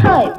Hi.